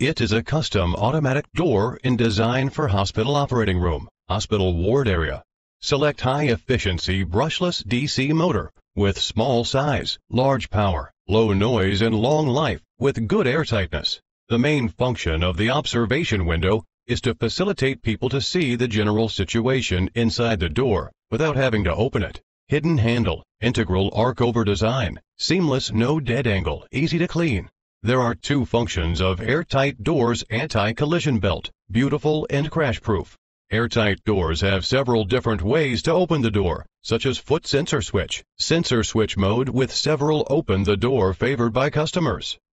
It is a custom automatic door in design for hospital operating room, hospital ward area. Select high efficiency brushless DC motor with small size, large power, low noise and long life with good airtightness. The main function of the observation window is to facilitate people to see the general situation inside the door without having to open it. Hidden handle, integral arc over design, seamless no dead angle, easy to clean. There are two functions of airtight doors anti-collision belt, beautiful and crash proof. Airtight doors have several different ways to open the door, such as foot sensor switch, sensor switch mode with several open the door favored by customers.